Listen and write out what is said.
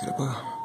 Goodbye.